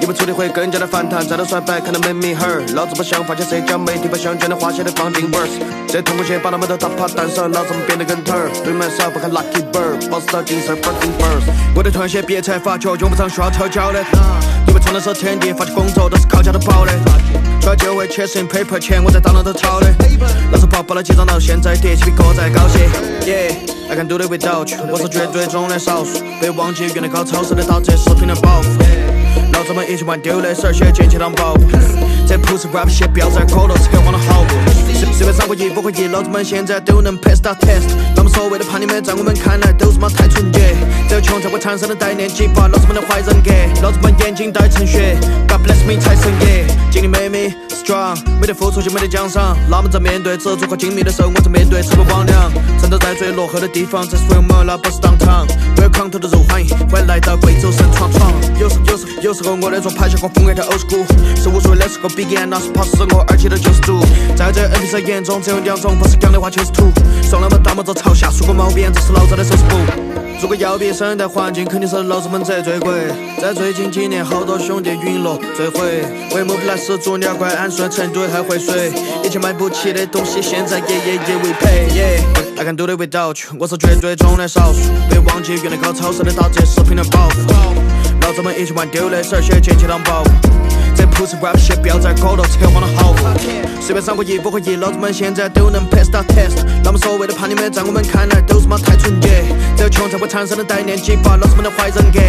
你们处理会更加的反弹，站得帅摆，看到没米儿。老子不想法加社交媒体，把想讲的话写得放进 verse。这痛苦些把他们都打趴，但是老子们变得更 turn。对 myself 看 lucky bird，boss 到金色 fucking birds。我的团些别才发觉，用不上需要调教的。因为创的是天地，发起工作都是靠家头跑的。出来就会 chasing paper 钱，我在大脑头抄的。老子跑跑了几张到现在叠起比哥在高些。Yeah，I can do it without you，我是绝对中的少数。别忘记原来搞超市的盗贼视频的报复。老子们一起玩丢的事儿，写进去当宝物。这 pussy rap 些标在口头扯慌的好不？随随便上个亿不可以，老子们现在都能 pass that test。他们所谓的叛逆们，在我们看来都是妈太纯洁。只有穷才会产生的歹念，激发老子们的坏人格。老子们眼睛带成血，God bless me 财神爷。经历没米 strong，没得付出就没得奖赏。他们在面对执着和精密的时候，我在面对吃不光粮。奋斗在最落后的地方，这是为我们那不是当堂。为了狂头的肉欢迎，欢迎来到贵州省。有时候我的做排球和风格太 old school，是无所谓的是个 begin，那是怕死我二七的九十度。在这 NPC 眼中，只有两种，不是讲的话就是土。说那么大么子嘲笑，出个毛病，这是老子的收拾部。如果要比生态环境，肯定是老子们责最贵。在最近几年，好多兄弟陨落坠毁，为某来始祖鸟怪氨酸成都还会水，以前买不起的东西，现在也也也会赔。I can do it without you，我是绝对中的少数。别忘记原来搞超市的打折视频的报复。老子们一起玩丢的事儿，写进去当宝。这 pussy rap 些标在口头扯谎的好？随便上个亿不可以，老子们现在都能 pass that test。那么所谓的叛逆们，在我们看来都是妈太纯洁。只有穷才会产生的歹念，激发老子们的坏人格。